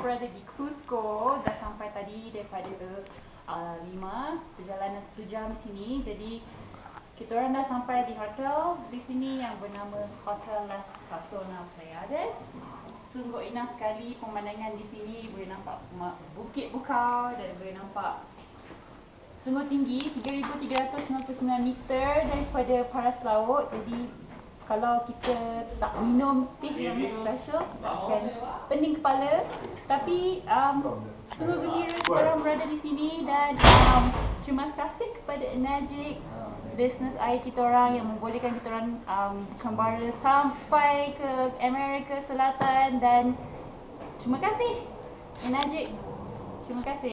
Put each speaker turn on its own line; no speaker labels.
berada di Cusco Dah sampai tadi daripada uh, lima Perjalanan satu jam di sini Jadi kita orang dah sampai di hotel di sini yang bernama Hotel Las Casona Pleiades. Sungguh indah sekali pemandangan di sini boleh nampak bukit bukau dan boleh nampak sungguh tinggi 3399 meter daripada paras laut. Jadi kalau kita tak minum teh yang special akan kepala tapi um, sungguh gembira kita orang berada di sini dan um, terima kasih kepada Enagic business air kita orang yang membolehkan kita orang um, kembali sampai ke Amerika Selatan dan terima kasih Enagic terima kasih